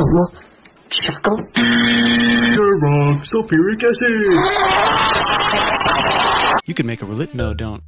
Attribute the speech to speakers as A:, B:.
A: Oh, chuckle.
B: You're wrong. Sulfuric acid.
C: You can make a relit. No, don't.